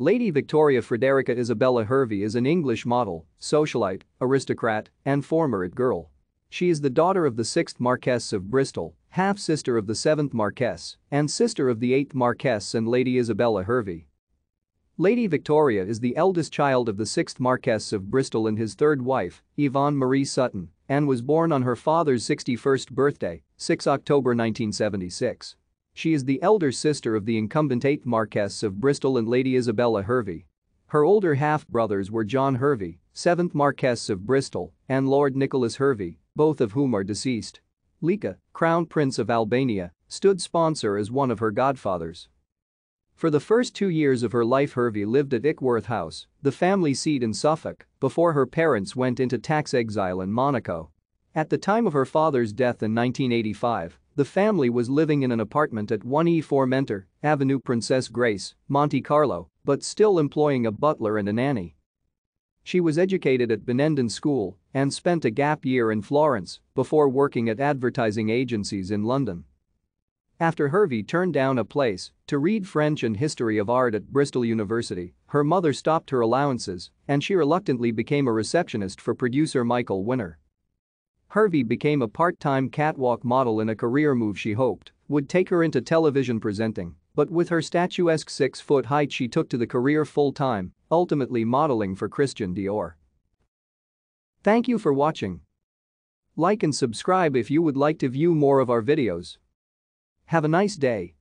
Lady Victoria Frederica Isabella Hervey is an English model, socialite, aristocrat, and former it girl. She is the daughter of the 6th Marquess of Bristol, half-sister of the 7th Marquess, and sister of the 8th Marquess and Lady Isabella Hervey. Lady Victoria is the eldest child of the 6th Marquess of Bristol and his third wife, Yvonne Marie Sutton, and was born on her father's 61st birthday, 6 October 1976. She is the elder sister of the incumbent 8th Marquess of Bristol and Lady Isabella Hervey. Her older half-brothers were John Hervey, 7th Marquess of Bristol, and Lord Nicholas Hervey, both of whom are deceased. Leka, Crown Prince of Albania, stood sponsor as one of her godfathers. For the first two years of her life Hervey lived at Ickworth House, the family seat in Suffolk, before her parents went into tax exile in Monaco. At the time of her father's death in 1985, the family was living in an apartment at 1E4 Mentor, Avenue Princess Grace, Monte Carlo, but still employing a butler and a nanny. She was educated at Benenden School and spent a gap year in Florence before working at advertising agencies in London. After Hervey turned down a place to read French and history of art at Bristol University, her mother stopped her allowances and she reluctantly became a receptionist for producer Michael Winner. Hervey became a part-time catwalk model in a career move she hoped would take her into television presenting, but with her statuesque six-foot height she took to the career full-time ultimately modeling for Christian Dior. Thank you for watching. Like and subscribe if you would like to view more of our videos. Have a nice day.